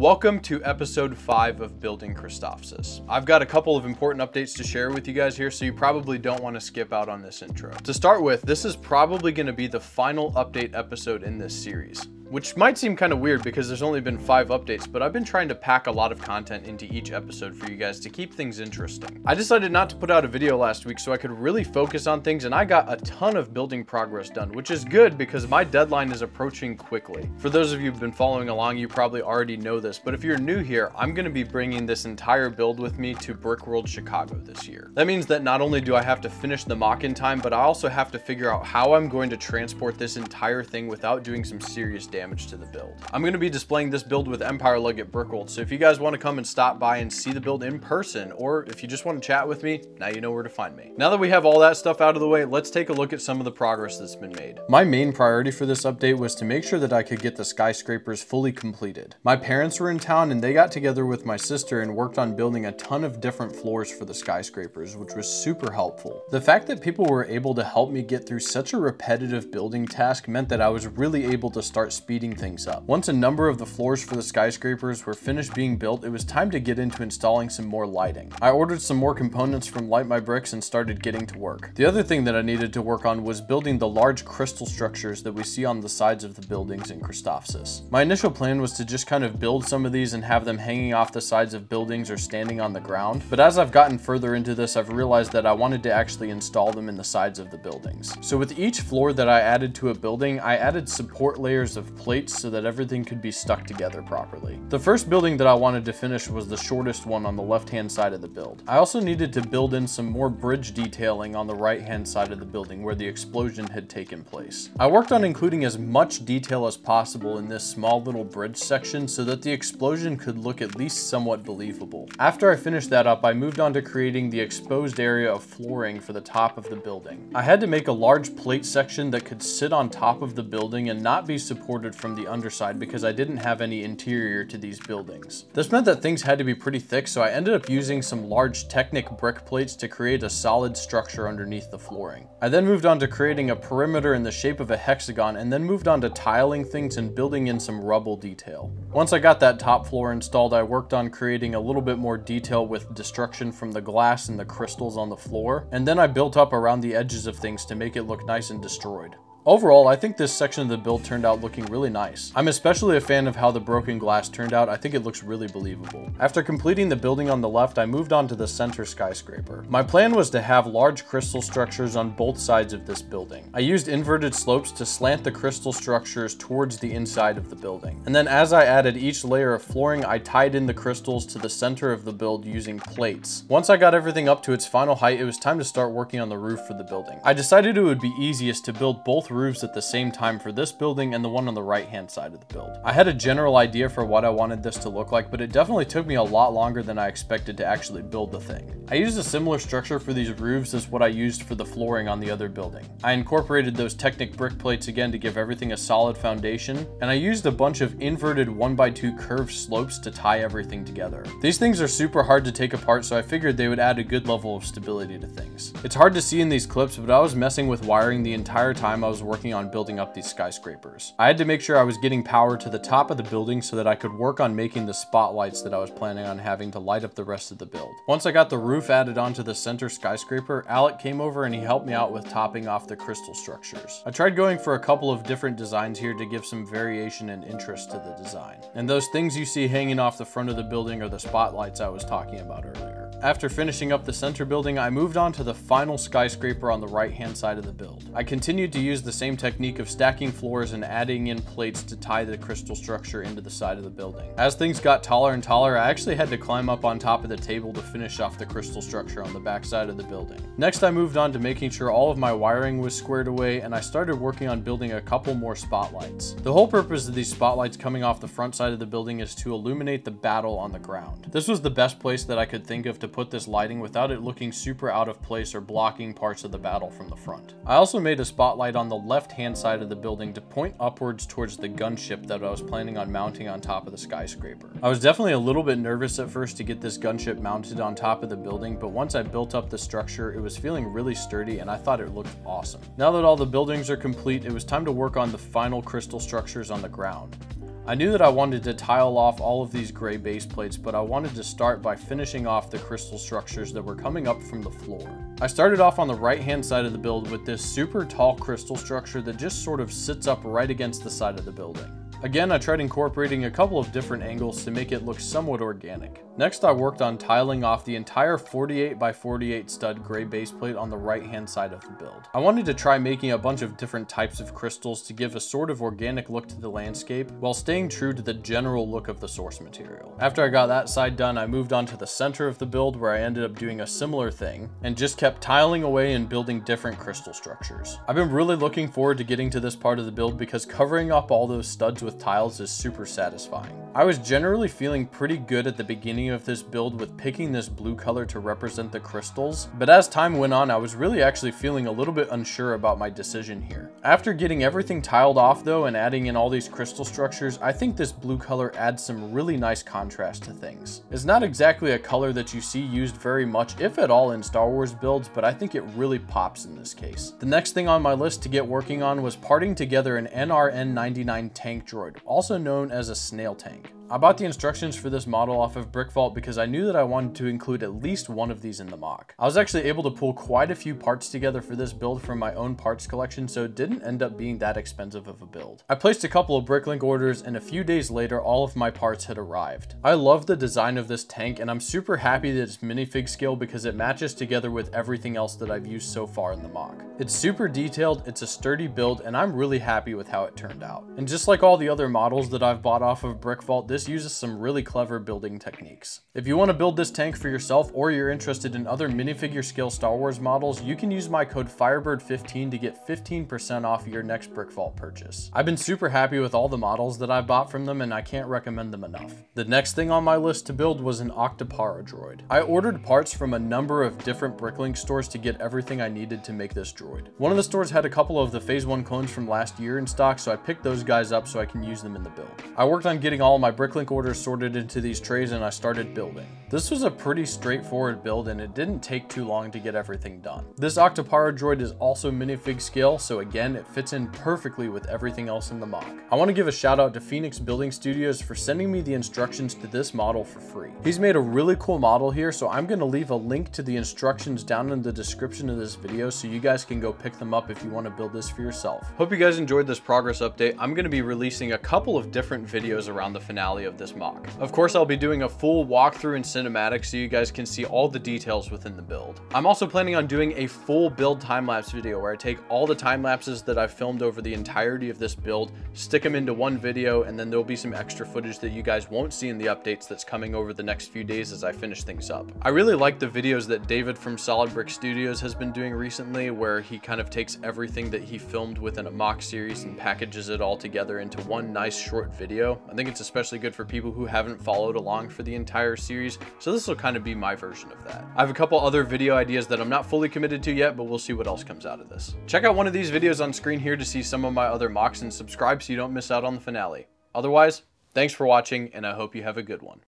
Welcome to episode 5 of Building Christophsis. I've got a couple of important updates to share with you guys here, so you probably don't want to skip out on this intro. To start with, this is probably going to be the final update episode in this series which might seem kind of weird because there's only been five updates, but I've been trying to pack a lot of content into each episode for you guys to keep things interesting. I decided not to put out a video last week so I could really focus on things and I got a ton of building progress done, which is good because my deadline is approaching quickly. For those of you who've been following along, you probably already know this, but if you're new here, I'm gonna be bringing this entire build with me to Brickworld Chicago this year. That means that not only do I have to finish the MOC in time, but I also have to figure out how I'm going to transport this entire thing without doing some serious damage damage to the build. I'm going to be displaying this build with Empire Lug at Brickworld, so if you guys want to come and stop by and see the build in person, or if you just want to chat with me, now you know where to find me. Now that we have all that stuff out of the way, let's take a look at some of the progress that's been made. My main priority for this update was to make sure that I could get the skyscrapers fully completed. My parents were in town and they got together with my sister and worked on building a ton of different floors for the skyscrapers, which was super helpful. The fact that people were able to help me get through such a repetitive building task meant that I was really able to start speeding things up. Once a number of the floors for the skyscrapers were finished being built, it was time to get into installing some more lighting. I ordered some more components from Light My Bricks and started getting to work. The other thing that I needed to work on was building the large crystal structures that we see on the sides of the buildings in Christophsis. My initial plan was to just kind of build some of these and have them hanging off the sides of buildings or standing on the ground, but as I've gotten further into this, I've realized that I wanted to actually install them in the sides of the buildings. So with each floor that I added to a building, I added support layers of plates so that everything could be stuck together properly. The first building that I wanted to finish was the shortest one on the left-hand side of the build. I also needed to build in some more bridge detailing on the right-hand side of the building where the explosion had taken place. I worked on including as much detail as possible in this small little bridge section so that the explosion could look at least somewhat believable. After I finished that up, I moved on to creating the exposed area of flooring for the top of the building. I had to make a large plate section that could sit on top of the building and not be supported from the underside because I didn't have any interior to these buildings. This meant that things had to be pretty thick, so I ended up using some large Technic brick plates to create a solid structure underneath the flooring. I then moved on to creating a perimeter in the shape of a hexagon and then moved on to tiling things and building in some rubble detail. Once I got that top floor installed, I worked on creating a little bit more detail with destruction from the glass and the crystals on the floor, and then I built up around the edges of things to make it look nice and destroyed. Overall, I think this section of the build turned out looking really nice. I'm especially a fan of how the broken glass turned out, I think it looks really believable. After completing the building on the left, I moved on to the center skyscraper. My plan was to have large crystal structures on both sides of this building. I used inverted slopes to slant the crystal structures towards the inside of the building. And then as I added each layer of flooring, I tied in the crystals to the center of the build using plates. Once I got everything up to its final height, it was time to start working on the roof for the building. I decided it would be easiest to build both roofs at the same time for this building and the one on the right hand side of the build. I had a general idea for what I wanted this to look like, but it definitely took me a lot longer than I expected to actually build the thing. I used a similar structure for these roofs as what I used for the flooring on the other building. I incorporated those Technic brick plates again to give everything a solid foundation, and I used a bunch of inverted 1x2 curved slopes to tie everything together. These things are super hard to take apart, so I figured they would add a good level of stability to things. It's hard to see in these clips, but I was messing with wiring the entire time I was working on on building up these skyscrapers. I had to make sure I was getting power to the top of the building so that I could work on making the spotlights that I was planning on having to light up the rest of the build. Once I got the roof added onto the center skyscraper, Alec came over and he helped me out with topping off the crystal structures. I tried going for a couple of different designs here to give some variation and interest to the design. And those things you see hanging off the front of the building are the spotlights I was talking about earlier. After finishing up the center building, I moved on to the final skyscraper on the right hand side of the build. I continued to use the same technique of stacking floors and adding in plates to tie the crystal structure into the side of the building. As things got taller and taller, I actually had to climb up on top of the table to finish off the crystal structure on the back side of the building. Next, I moved on to making sure all of my wiring was squared away and I started working on building a couple more spotlights. The whole purpose of these spotlights coming off the front side of the building is to illuminate the battle on the ground. This was the best place that I could think of to put this lighting without it looking super out of place or blocking parts of the battle from the front. I also made a spotlight on the left hand side of the building to point upwards towards the gunship that I was planning on mounting on top of the skyscraper. I was definitely a little bit nervous at first to get this gunship mounted on top of the building, but once I built up the structure, it was feeling really sturdy and I thought it looked awesome. Now that all the buildings are complete, it was time to work on the final crystal structures on the ground. I knew that I wanted to tile off all of these gray base plates, but I wanted to start by finishing off the crystal structures that were coming up from the floor. I started off on the right hand side of the build with this super tall crystal structure that just sort of sits up right against the side of the building. Again, I tried incorporating a couple of different angles to make it look somewhat organic. Next, I worked on tiling off the entire 48 by 48 stud gray base plate on the right hand side of the build. I wanted to try making a bunch of different types of crystals to give a sort of organic look to the landscape while staying true to the general look of the source material. After I got that side done, I moved on to the center of the build where I ended up doing a similar thing and just kept tiling away and building different crystal structures. I've been really looking forward to getting to this part of the build because covering up all those studs with with tiles is super satisfying. I was generally feeling pretty good at the beginning of this build with picking this blue color to represent the crystals, but as time went on, I was really actually feeling a little bit unsure about my decision here. After getting everything tiled off though and adding in all these crystal structures, I think this blue color adds some really nice contrast to things. It's not exactly a color that you see used very much, if at all, in Star Wars builds, but I think it really pops in this case. The next thing on my list to get working on was parting together an NR-N99 tank droid also known as a snail tank. I bought the instructions for this model off of BrickVault because I knew that I wanted to include at least one of these in the MOC. I was actually able to pull quite a few parts together for this build from my own parts collection, so it didn't end up being that expensive of a build. I placed a couple of Bricklink orders and a few days later all of my parts had arrived. I love the design of this tank and I'm super happy that it's minifig scale because it matches together with everything else that I've used so far in the MOC. It's super detailed, it's a sturdy build, and I'm really happy with how it turned out. And just like all the other models that I've bought off of BrickVault, this uses some really clever building techniques. If you want to build this tank for yourself or you're interested in other minifigure scale Star Wars models, you can use my code Firebird15 to get 15% off your next BrickVault purchase. I've been super happy with all the models that I've bought from them and I can't recommend them enough. The next thing on my list to build was an Octuptarra droid. I ordered parts from a number of different Bricklink stores to get everything I needed to make this droid. One of the stores had a couple of the Phase 1 clones from last year in stock, so I picked those guys up so I can use them in the build. I worked on getting all my Brick Bricklink orders sorted into these trays and I started building. This was a pretty straightforward build and it didn't take too long to get everything done. This Octuptarra droid is also minifig scale, so again, it fits in perfectly with everything else in the MOC. I want to give a shout out to Phinix Building Studios for sending me the instructions to this model for free. He's made a really cool model here, so I'm going to leave a link to the instructions down in the description of this video so you guys can go pick them up if you want to build this for yourself. Hope you guys enjoyed this progress update. I'm going to be releasing a couple of different videos around the finale of this MOC. Of course, I'll be doing a full walkthrough and cinematic so you guys can see all the details within the build. I'm also planning on doing a full build time-lapse video where I take all the time lapses that I've filmed over the entirety of this build, stick them into one video, and then there'll be some extra footage that you guys won't see in the updates that's coming over the next few days as I finish things up. I really like the videos that David from Solid Brick Studios has been doing recently where he kind of takes everything that he filmed within a MOC series and packages it all together into one nice short video. I think it's especially good for people who haven't followed along for the entire series, so this will kind of be my version of that. I have a couple other video ideas that I'm not fully committed to yet, but we'll see what else comes out of this. Check out one of these videos on screen here to see some of my other MOCs and subscribe so you don't miss out on the finale. Otherwise, thanks for watching, and I hope you have a good one.